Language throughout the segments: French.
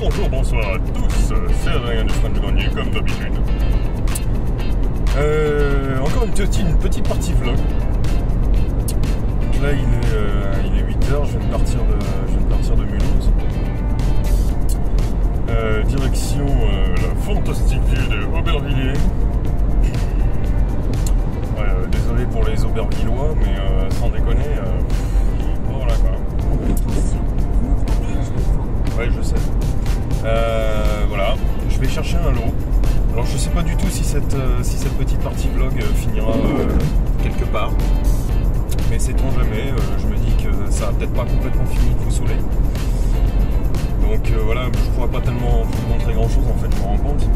bonjour, bonsoir à tous, c'est Adrien du French Grenier comme d'habitude. Euh, encore une petite, une petite partie vlog. Là il est, euh, il est 8h, je viens de partir de, je viens de, partir de Mulhouse. Euh, direction la fantastique ville de Aubervilliers. Désolé pour les Aubervillois, mais sans déconner, voilà quoi. Ouais, je sais. Je vais chercher un lot. Alors, je sais pas du tout si cette, euh, si cette petite partie vlog euh, finira euh, quelque part. Mais sait-on jamais, je me dis que ça va peut-être pas complètement fini de vous saouler. Donc voilà, je pourrais pas tellement vous montrer grand chose en fait, je me rends compte.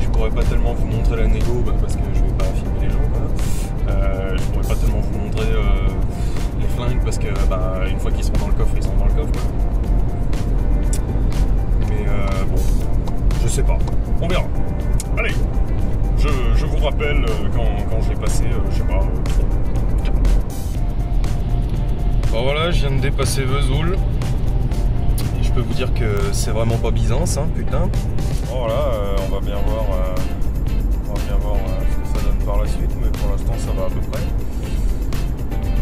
Je pourrais pas tellement vous montrer la négo bah, parce que je vais pas filmer les gens. Quoi. Je pourrais pas tellement vous montrer les flingues parce que bah, une fois qu'ils sont dans le coffre, ils sont dans le coffre. Euh, bon, je sais pas. On verra. Allez, je, je vous rappelle euh, quand, quand je vais passer, euh, je sais pas. Bon voilà, je viens de dépasser Vesoul. Et je peux vous dire que c'est vraiment pas Byzance, hein, putain. Bon voilà, euh, on va bien voir, on va bien voir ce que ça donne par la suite, mais pour l'instant ça va à peu près.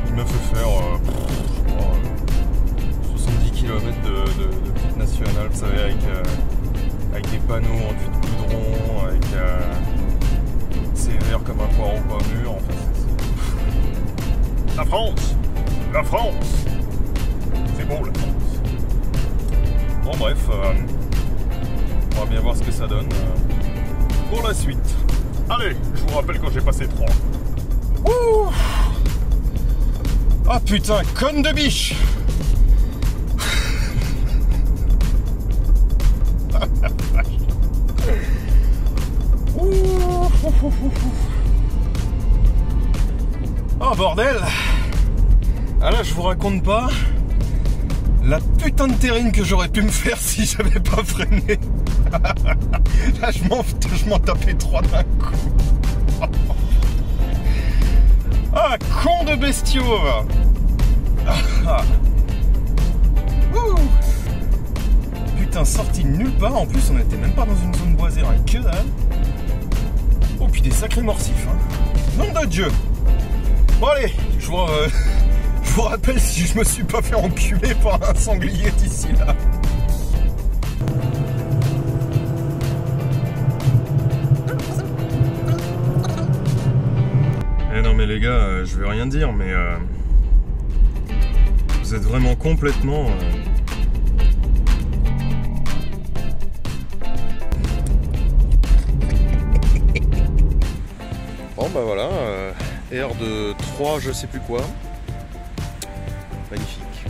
Il m'a fait faire je euh, 70 km de, de, de petite nationale, vous savez, avec, euh, avec des panneaux enduits de goudron, avec euh, c'est vert comme un poireau pas mûr, en fait. c'est- La France La France C'est beau la France. Bon bref, euh, on va bien voir ce que ça donne euh, pour la suite. Allez, je vous rappelle quand j'ai passé 3. Ouh Ah putain, conne de biche Oh bordel Ah là je vous raconte pas la putain de terrine que j'aurais pu me faire si j'avais pas freiné. là je m'en je m'en tapais trois d'un coup. ah con de bestiaux. Ah. Ouh. Putain sorti nulle part en plus on était même pas dans une zone boisée rien que dalle. Puis des sacrés morsifs hein. Nom de Dieu Bon allez, je vous, euh, je vous rappelle si je me suis pas fait enculer par un sanglier d'ici là. Eh non mais les gars, euh, je vais rien dire, mais euh, vous êtes vraiment complètement... bah voilà, euh, air de 3 je sais plus quoi. Magnifique.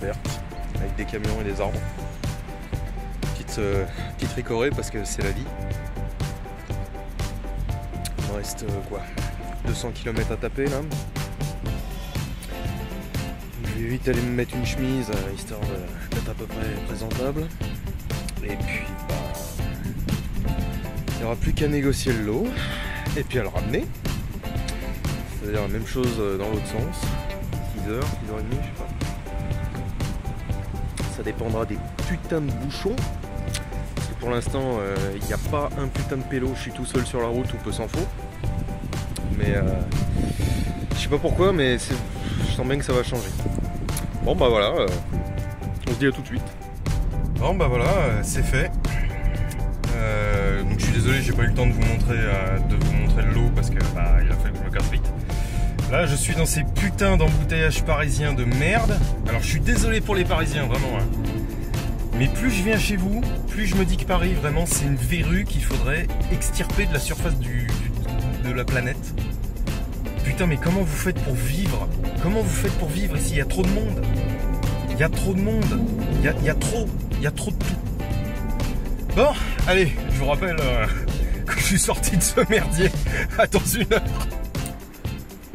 Verte, avec des camions et des arbres. Petite, euh, petite parce que c'est la vie. Il me reste euh, quoi 200 km à taper là. Je vais vite aller me mettre une chemise histoire d'être à peu près présentable. Et puis bah. Il n'y aura plus qu'à négocier le lot et puis à le ramener. C'est-à-dire la même chose euh, dans l'autre sens. 6 heures, 6 heures et demie, je sais pas. Ça dépendra des putains de bouchons. Parce que pour l'instant, euh, il n'y a pas un putain de pélo, je suis tout seul sur la route ou peu s'en faut. Mais euh, je sais pas pourquoi, mais je sens bien que ça va changer. Bon bah voilà, on se dit à tout de suite. Bon bah voilà, c'est fait. Donc je suis désolé, j'ai pas eu le temps de vous montrer, de lot parce que bah, il a fallu que je me casse vite. Là, je suis dans ces putains d'embouteillages parisiens de merde. Alors, je suis désolé pour les Parisiens, vraiment. hein. Mais plus je viens chez vous, plus je me dis que Paris, vraiment, c'est une verrue qu'il faudrait extirper de la surface de la planète. Putain, mais comment vous faites pour vivre? Comment vous faites pour vivre ici? Il y a trop de monde. Il y a trop de monde. Il y a, il y a trop, il y a trop de tout. Bon, allez, je vous rappelle euh, que je suis sorti de ce merdier à dans une heure.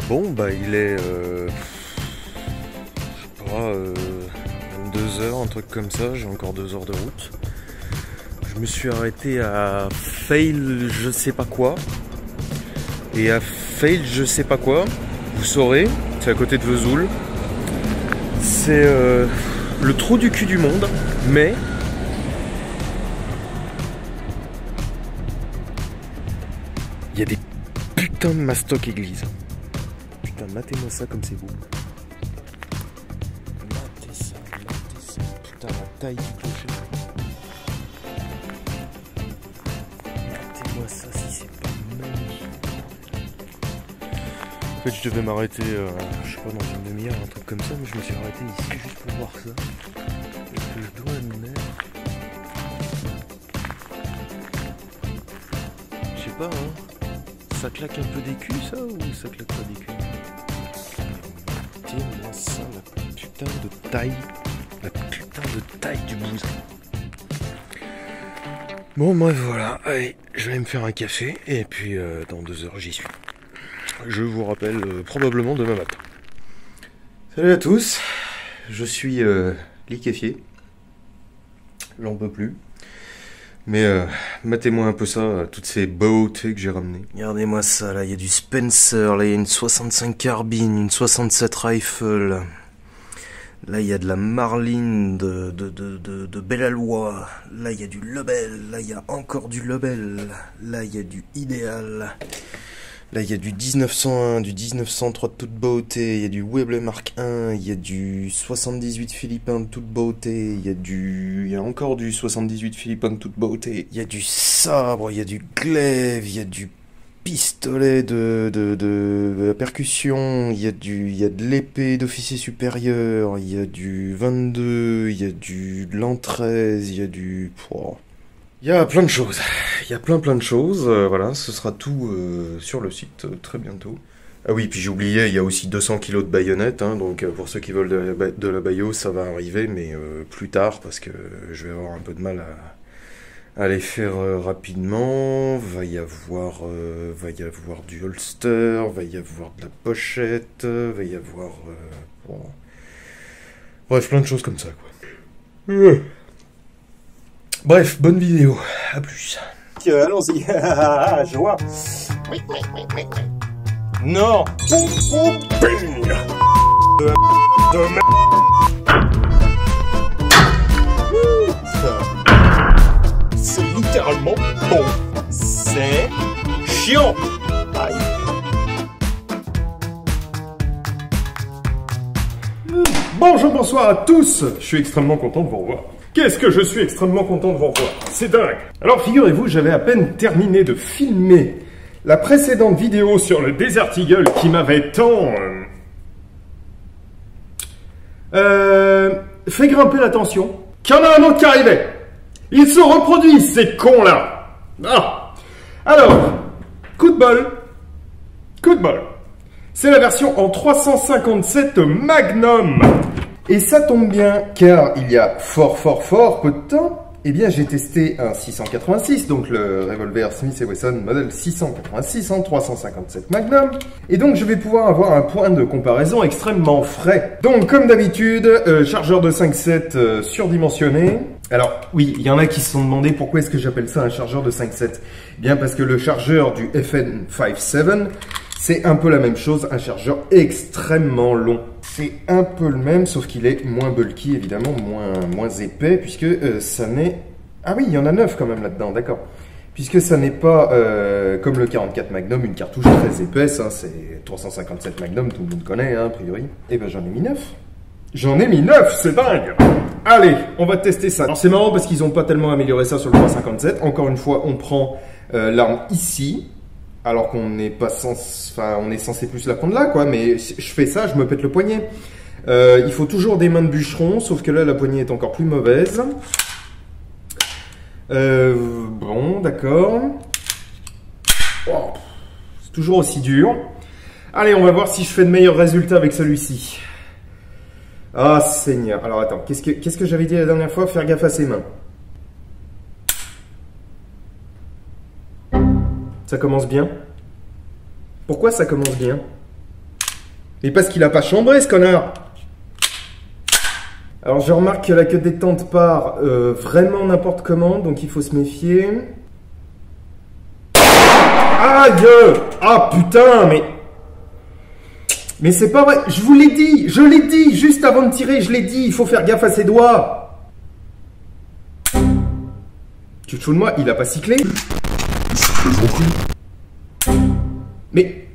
Bon, bah il est, euh, je sais pas, euh, 22 heures, un truc comme ça, j'ai encore deux heures de route. Je me suis arrêté à Fail je sais pas quoi. Et à Fail je sais pas quoi, vous saurez, c'est à côté de Vesoul. C'est euh, le trou du cul du monde, mais putains de mastoc église. Putain, matez-moi ça comme c'est beau. Matez ça, matez ça. Putain, la taille du clocher. Matez-moi ça si c'est pas magnifique. En fait, je devais m'arrêter, euh, je sais pas, dans une demi-heure, un truc comme ça, mais je me suis arrêté ici juste pour voir ça. Que je dois admettre Je sais pas, hein. Ça claque un peu des culs, ça, ou ça claque pas des culs? Tiens-moi ça, la putain de taille. La putain de taille du bousin. Bon, bref, voilà. Allez, je vais me faire un café, et puis euh, dans deux heures, j'y suis. Je vous rappelle euh, probablement demain matin. Salut à tous, je suis euh, liquéfié. J'en peux plus. Mais euh, matez-moi un peu ça, euh, toutes ces beautés que j'ai ramenées. Regardez-moi ça, là, il y a du Spencer, là, il y a une 65 carbine, une 67 rifle. Là, il y a de la Marline de, de, de, de. Là, il y a du Lebel. Là, il y a encore du Lebel. Là, il y a du Idéal. Là, il y a du 1901, du 1903 de toute beauté, il y a du Webley Mark I, il y a du 78 Philippin de toute beauté, il y a du... il y a encore du 78 Philippin de toute beauté, il y a du sabre, il y a du glaive, il y a du pistolet de, de, de, percussion, il y a du, il y a de l'épée d'officier supérieur, il y a du 22, il y a du de l'an 13, il y a du... Oh. Il y a plein de choses. Il y a plein plein de choses. Euh, voilà, ce sera tout euh, sur le site euh, très bientôt. Ah oui, puis j'ai oublié, il y a aussi 200 kilos de baïonnettes. Hein, donc pour ceux qui veulent de la, ba- ça va arriver, mais plus tard parce que je vais avoir un peu de mal à, à les faire rapidement. Va y avoir, va y avoir du holster, va y avoir de la pochette, va y avoir, bon. bref, plein de choses comme ça quoi. Bref, bonne vidéo. À plus. Euh, Allons-y. Je vois. Oui, oui, oui, oui, oui. Non. Poum, poum, ping. De. C'est littéralement bon. C'est chiant. Aïe. Bonjour, bonsoir à tous Je suis extrêmement content de vous revoir. Qu'est-ce que je suis extrêmement content de vous revoir C'est dingue Alors figurez-vous, j'avais à peine terminé de filmer la précédente vidéo sur le Desert Eagle qui m'avait tant... euh, euh, fait grimper la tension. Qu'il y en a un autre qui arrivait Ils se reproduisent, ces cons-là Ah Alors, coup de bol, coup de bol. C'est la version en 357 Magnum. Et ça tombe bien, car il y a fort, fort, fort peu de temps, eh bien j'ai testé un 686, donc le revolver Smith Wesson modèle 686 en 357 Magnum. Et donc je vais pouvoir avoir un point de comparaison extrêmement frais. Donc comme d'habitude, euh, chargeur de 5.7 euh, surdimensionné. Alors oui, il y en a qui se sont demandé pourquoi est-ce que j'appelle ça un chargeur de 5.7 Eh Bien parce que le chargeur du FN57 c'est un peu la même chose, un chargeur extrêmement long. C'est un peu le même, sauf qu'il est moins bulky, évidemment, moins, moins épais, puisque euh, ça n'est... Ah oui, il y en a 9 quand même là-dedans, d'accord. Puisque ça n'est pas, euh, comme le 44 Magnum, une cartouche très épaisse, hein, c'est 357 Magnum, tout le monde connaît, hein, a priori. Et ben j'en ai mis 9. J'en ai mis 9, c'est dingue Allez, on va tester ça. Alors c'est marrant parce qu'ils n'ont pas tellement amélioré ça sur le 357. Encore une fois, on prend euh, l'arme ici, alors qu'on n'est pas censé, enfin, on est censé plus la prendre là, quoi. Mais je fais ça, je me pète le poignet. Euh, il faut toujours des mains de bûcheron, sauf que là, la poignée est encore plus mauvaise. Euh, bon, d'accord. Oh, c'est toujours aussi dur. Allez, on va voir si je fais de meilleurs résultats avec celui-ci. Ah, Seigneur. Alors, attends, qu'est-ce que, qu'est-ce que j'avais dit la dernière fois? Faire gaffe à ses mains. Ça commence bien? Pourquoi ça commence bien? Mais parce qu'il a pas chambré ce connard Alors je remarque que la queue détente part euh, vraiment n'importe comment, donc il faut se méfier. Aïe Ah putain, mais... Mais c'est pas vrai, je vous l'ai dit, je l'ai dit, juste avant de tirer, je l'ai dit, il faut faire gaffe à ses doigts. Tu te fous de moi, il a pas cyclé? Mais...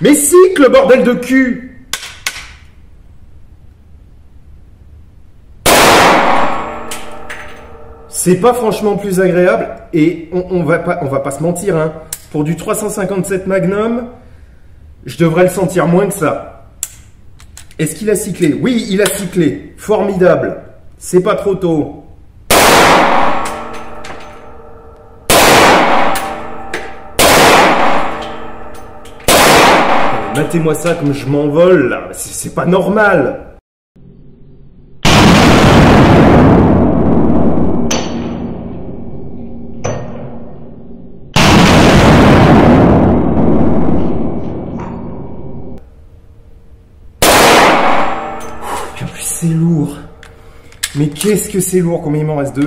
Mais cycle, bordel de cul C'est pas franchement plus agréable, et on, va, pas, on va pas se mentir, hein. Pour du 357 Magnum, je devrais le sentir moins que ça. Est-ce qu'il a cyclé? Oui, il a cyclé. Formidable. C'est pas trop tôt. Matez-moi ça comme je m'envole. C'est pas normal. C'est lourd. Mais qu'est-ce que c'est lourd Combien il m'en reste deux?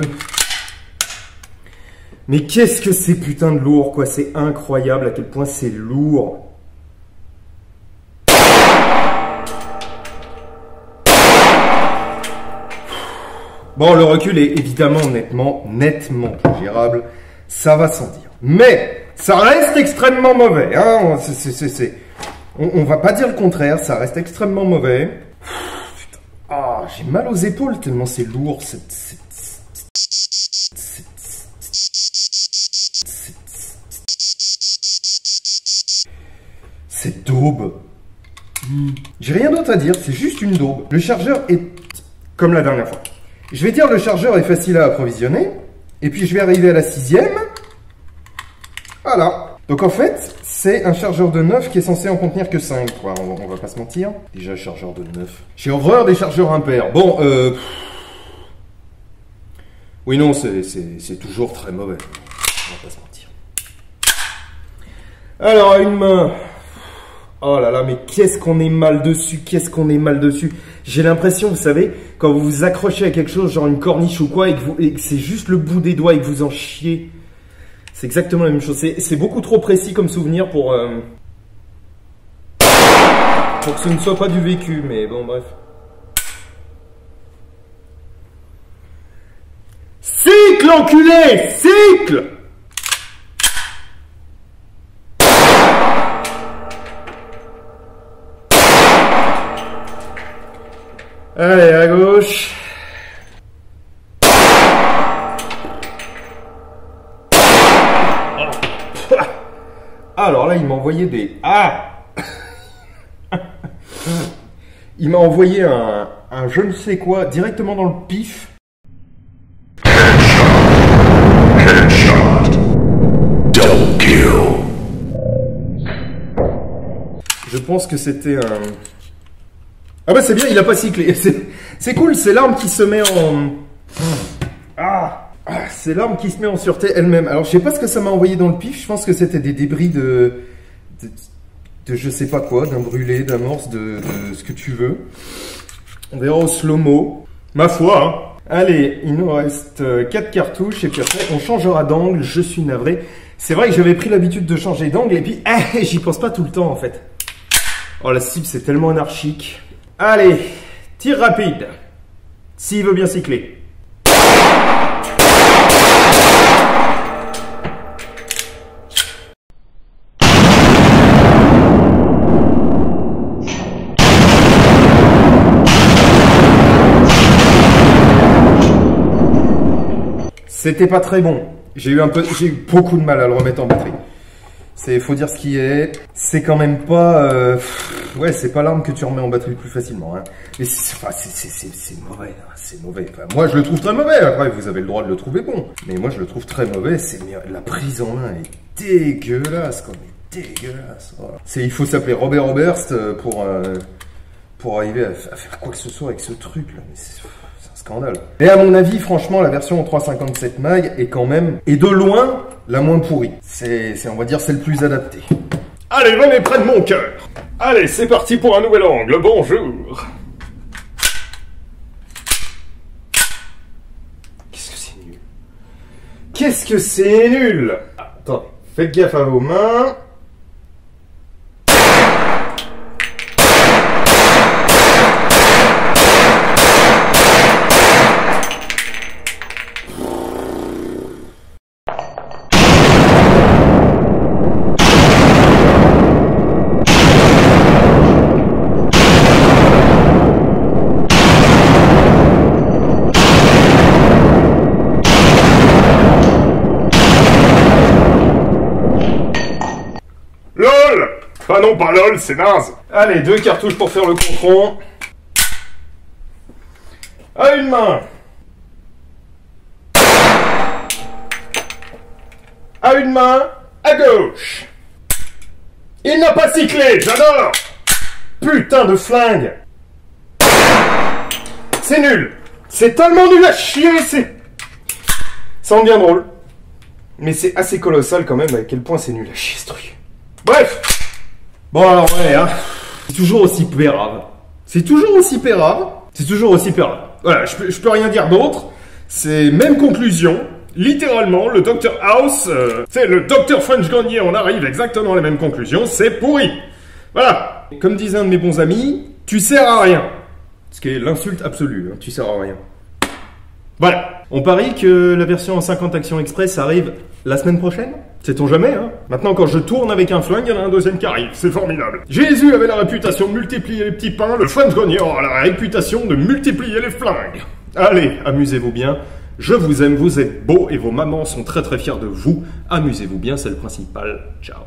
Mais qu'est-ce que c'est putain de lourd quoi C'est incroyable à quel point c'est lourd. Bon, le recul est évidemment nettement, nettement gérable. Ça va sans dire. Mais ça reste extrêmement mauvais. Hein On, va pas dire le contraire. Ça reste extrêmement mauvais. Ah, j'ai mal aux épaules tellement c'est lourd. cette- cette- Cette daube. J'ai rien d'autre à dire, c'est juste une daube. Le chargeur est comme la dernière fois. Je vais dire le chargeur est facile à approvisionner. Et puis je vais arriver à la sixième. Voilà. Donc en fait, c'est un chargeur de 9 qui est censé en contenir que 5. Quoi. On, va- pas se mentir. Déjà chargeur de 9. J'ai horreur des chargeurs impairs. Bon, euh... Oui, non, c'est- toujours très mauvais. On va pas se mentir. Alors, une main. Oh là là, mais qu'est-ce qu'on est mal dessus, qu'est-ce qu'on est mal dessus. J'ai l'impression, vous savez, quand vous vous accrochez à quelque chose, genre une corniche ou quoi, et que, que c'est juste le bout des doigts et que vous en chiez. C'est exactement la même chose. C'est c'est beaucoup trop précis comme souvenir pour, euh, pour que ce ne soit pas du vécu, mais bon, bref. Cycle, enculé Cycle Allez, à gauche. Alors là, il m'a envoyé des... Ah Il m'a envoyé un, un je ne sais quoi directement dans le pif. Double kill. Je pense que c'était un... Ah bah c'est bien, il a pas cyclé. C'est- cool, c'est l'arme qui se met en... Ah, Ah, C'est l'arme qui se met en sûreté elle-même. Alors je sais pas ce que ça m'a envoyé dans le pif, je pense que c'était des débris de... de... je sais pas quoi, d'un brûlé, d'amorce, de, de ce que tu veux. On verra au slow-mo. Ma foi, hein. Allez, il nous reste 4 cartouches et puis après on changera d'angle, je suis navré. C'est vrai que j'avais pris l'habitude de changer d'angle et puis ah, j'y pense pas tout le temps en fait. Oh la cible c'est tellement anarchique. Allez, tir rapide. S'il veut bien cycler. C'était pas très bon. J'ai eu un peu, j'ai eu beaucoup de mal à le remettre en batterie. C'est, faut dire ce qui est. C'est quand même pas, euh, ouais, c'est pas l'arme que tu remets en batterie plus facilement. Hein. Mais c'est, enfin, mauvais, hein, c'est mauvais. Enfin, moi, je le trouve très mauvais. Après, vous avez le droit de le trouver bon. Mais moi, je le trouve très mauvais. C'est la prise en main est dégueulasse, quoi. Mais dégueulasse. Voilà. C'est, il faut s'appeler Robert Oberst euh, pour euh, pour arriver à, faire quoi que ce soit avec ce truc là. Mais scandale. Et à mon avis, franchement, la version en 357 mag est quand même, et de loin, la moins pourrie. C'est, c'est, on va dire, c'est le plus adapté. Allez, venez près de mon cœur. Allez, c'est parti pour un nouvel angle. Bonjour. Qu'est-ce que c'est nul? Qu'est-ce que c'est nul? Attends, faites gaffe à vos mains. Bah non, pas lol, c'est naze. Allez, deux cartouches pour faire le contron. À une main. À une main, à gauche. Il n'a pas cyclé, j'adore Putain de flingue C'est nul C'est tellement nul à chier, c'est... Ça en devient drôle. Mais c'est assez colossal quand même à quel point c'est nul à chier ce truc. Bref Bon ouais, hein. C'est toujours aussi pérave. C'est toujours aussi pérave. C'est toujours aussi pérave. Voilà, je peux, rien dire d'autre. C'est même conclusion. Littéralement, le Dr House, euh, c'est le Dr French Garnier, on arrive exactement à la même conclusion, c'est pourri. Voilà. Comme disait un de mes bons amis, tu sers à rien. Ce qui est l'insulte absolue, hein, tu sers à rien. Voilà. On parie que la version en 50 actions express arrive la semaine prochaine? Sait-on jamais, hein? Maintenant, quand je tourne avec un flingue, il y en a un deuxième qui arrive. C'est formidable. Jésus avait la réputation de multiplier les petits pains, le Grenier aura la réputation de multiplier les flingues. Allez, amusez-vous bien. Je vous aime, vous êtes beaux et vos mamans sont très très fiers de vous. Amusez-vous bien, c'est le principal. Ciao.